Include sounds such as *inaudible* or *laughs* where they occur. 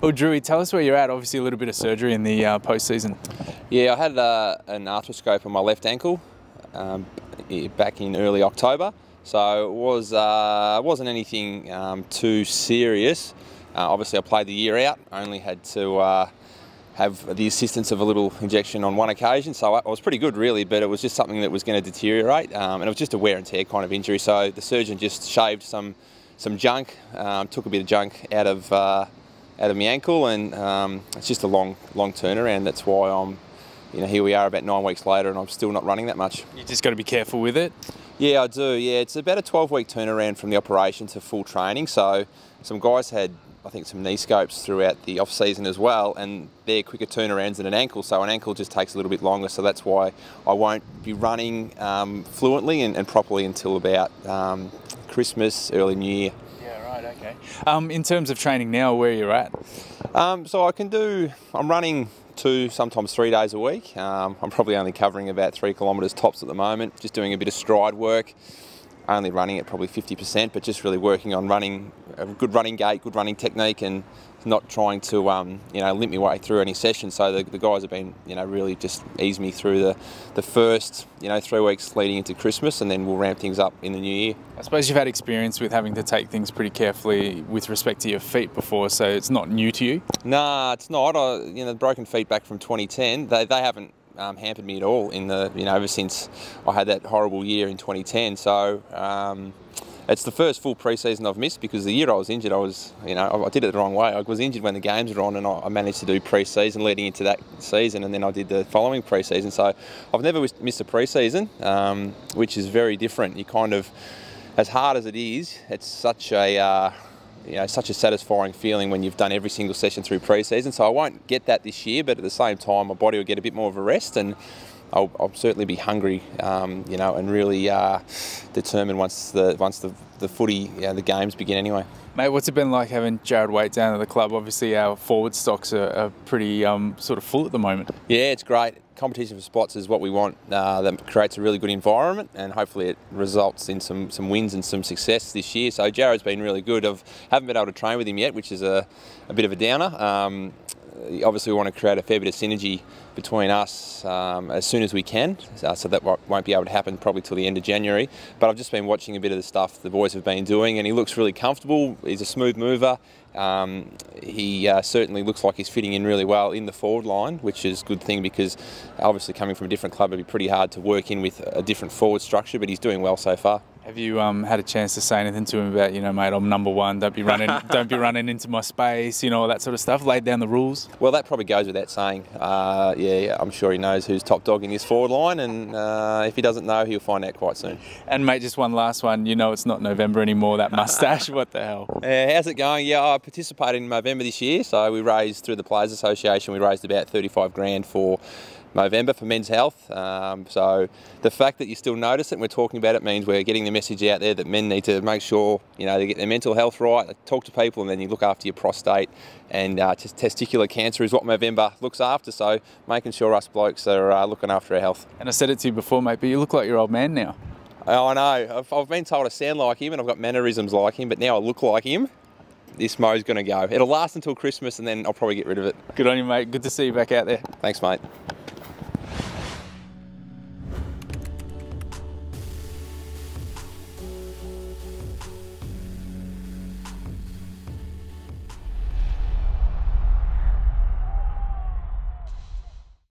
Well, Drewy, tell us where you're at. Obviously, a little bit of surgery in the uh, postseason. Yeah, I had uh, an arthroscope on my left ankle um, back in early October, so it was uh, wasn't anything um, too serious. Uh, obviously, I played the year out. I only had to uh, have the assistance of a little injection on one occasion, so I was pretty good really. But it was just something that was going to deteriorate, um, and it was just a wear and tear kind of injury. So the surgeon just shaved some some junk, um, took a bit of junk out of uh, out of my ankle, and um, it's just a long, long turnaround. That's why I'm, you know, here we are about nine weeks later, and I'm still not running that much. You just got to be careful with it. Yeah, I do. Yeah, it's about a 12-week turnaround from the operation to full training. So some guys had, I think, some knee scopes throughout the off season as well, and they're quicker turnarounds than an ankle. So an ankle just takes a little bit longer. So that's why I won't be running um, fluently and, and, properly until about um, Christmas, early New Year. Okay. Um, in terms of training now, where you're at? Um, so I can do. I'm running two, sometimes three days a week. Um, I'm probably only covering about three kilometres tops at the moment. Just doing a bit of stride work. Only running at probably 50%, but just really working on running a good running gait, good running technique, and not trying to um, you know limp my way through any session. So the, the, guys have been you know really just ease me through the the first you know three weeks leading into Christmas, and then we'll ramp things up in the new year. I suppose you've had experience with having to take things pretty carefully with respect to your feet before, so it's not new to you. Nah, it's not. I, you know, the broken feet back from 2010, they, they haven't um, hampered me at all in the you know ever since I had that horrible year in 2010. So. Um, it's the first full pre-season I've missed because the year I was injured, I was, you know, I did it the wrong way. I was injured when the games were on, and I managed to do pre-season leading into that season, and then I did the following pre-season. So I've never missed a pre-season, um, which is very different. You kind of, as hard as it is, it's such a uh, you know, such a satisfying feeling when you've done every single session through pre-season. So I won't get that this year, but at the same time, my body will get a bit more of a rest and I'll, I'll certainly be hungry, um, you know, and really uh, determined once the once the, the footy, you know, the games begin anyway. Mate, what's it been like having Jarrad Waite down at the club? Obviously, our forward stocks are, are pretty um, sort of full at the moment. Yeah, it's great. Competition for spots is what we want. Uh, that creates a really good environment, and hopefully it results in some some wins and some success this year. So Jarrad's been really good. I haven't been able to train with him yet, which is a, a bit of a downer. Um, obviously we want to create a fair bit of synergy between us um, as soon as we can, uh, so that won't be able to happen probably till the end of January. But I've just been watching a bit of the stuff the boys have been doing, and he looks really comfortable. He's a smooth mover. Um, he uh, certainly looks like he's fitting in really well in the forward line, which is a good thing because obviously coming from a different club, it'd be pretty hard to work in with a different forward structure. But he's doing well so far. Have you um, had a chance to say anything to him about, you know, mate, I'm number one. Don't be running, *laughs* don't be running into my space. You know, all that sort of stuff. Laid down the rules. Well, that probably goes without saying. Uh, yeah, I'm sure he knows who's top dog in his forward line, and uh, if he doesn't know, he'll find out quite soon. And mate, just one last one. You know, it's not November anymore. That mustache. *laughs* what the hell? Uh, how's it going? Yeah, I participated in Movember this year, so we raised through the Players Association. We raised about 35 grand for Movember for men's health. Um, so the fact that you still notice it and we're talking about it means we're getting the message out there that men need to make sure you know they get their mental health right, talk to people, and then you look after your prostate. And uh, just testicular cancer is what Movember looks after. So making sure us blokes are uh, looking after our health. And I said it to you before, mate, but you look like your old man now. Oh, I know. I've, I've been told I sound like him and I've got mannerisms like him, but now I look like him this mo's going to go. It'll last until Christmas and then I'll probably get rid of it. Good on you, mate. Good to see you back out there. Thanks, mate.